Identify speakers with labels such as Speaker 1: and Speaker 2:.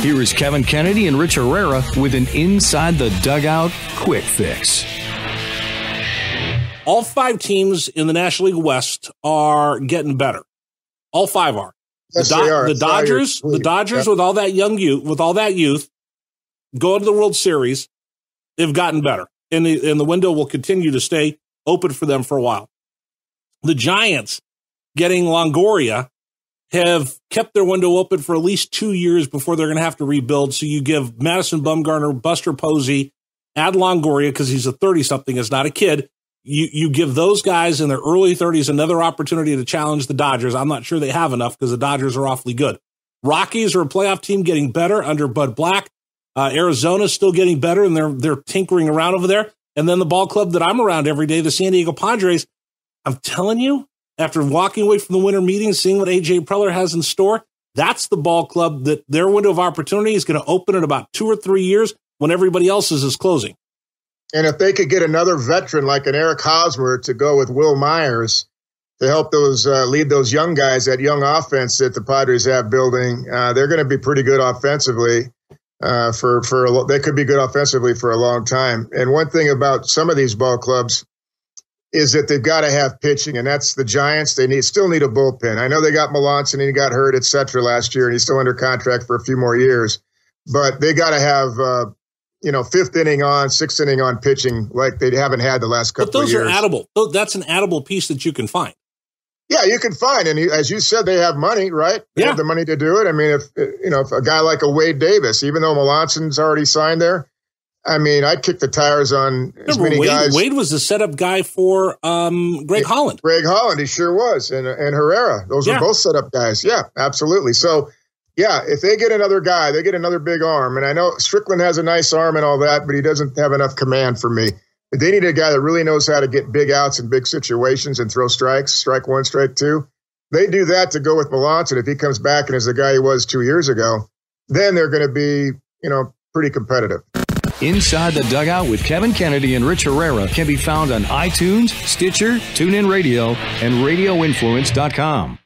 Speaker 1: Here is Kevin Kennedy and Rich Herrera with an Inside the Dugout quick fix.
Speaker 2: All five teams in the National League West are getting better. All five are.
Speaker 3: Yes,
Speaker 2: the, Do-
Speaker 3: they are.
Speaker 2: the Dodgers, the. Dodgers
Speaker 3: Yep.
Speaker 2: with all that young youth, with all that youth, going to the World Series, they've gotten better, and the and the window will continue to stay open for them for a while. The Giants, getting Longoria, have kept their window open for at least two years before they're going to have to rebuild. So you give Madison Bumgarner, Buster Posey, add Longoria because he's a thirty something, is not a kid. You you give those guys in their early thirties another opportunity to challenge the Dodgers. I'm not sure they have enough because the Dodgers are awfully good. Rockies are a playoff team getting better under Bud Black. Uh, Arizona's still getting better, and they're they're tinkering around over there. And then the ball club that I'm around every day, the San Diego Padres. I'm telling you, after walking away from the winter meeting, seeing what AJ Preller has in store, that's the ball club that their window of opportunity is going to open in about two or three years when everybody else's is closing.
Speaker 3: And if they could get another veteran like an Eric Hosmer to go with Wil Myers to help those uh, lead those young guys, that young offense that the Padres have building, uh, they're going to be pretty good offensively. Uh, for for a, they could be good offensively for a long time. And one thing about some of these ball clubs is that they've got to have pitching, and that's the Giants. They need still need a bullpen. I know they got Melancon and he got hurt, et cetera, last year, and he's still under contract for a few more years. But they got to have uh, you know fifth inning on, sixth inning on pitching like they haven't had the last couple
Speaker 2: But those are addable. That's an addable piece that you can find.
Speaker 3: Yeah, you can find, and as you said, they have money, right? They
Speaker 2: Yeah.
Speaker 3: have the money to do it. I mean, if you know, if a guy like a Wade Davis, even though Melancon's already signed there, I mean, I'd kick the tires on as many
Speaker 2: Wade,
Speaker 3: guys.
Speaker 2: Wade was the setup guy for um, Greg Holland.
Speaker 3: Greg Holland, he sure was, and and Herrera, those
Speaker 2: Yeah.
Speaker 3: were both setup guys. Yeah, absolutely. So, yeah, if they get another guy, they get another big arm, and I know Strickland has a nice arm and all that, but he doesn't have enough command for me. But they need a guy that really knows how to get big outs in big situations and throw strikes, strike one, strike two. They do that to go with Melancon. If he comes back and is the guy he was two years ago, then they're going to be, you know, pretty competitive.
Speaker 1: Inside the Dugout with Kevin Kennedy and Rich Herrera can be found on iTunes, Stitcher, TuneIn Radio, and RadioInfluence.com.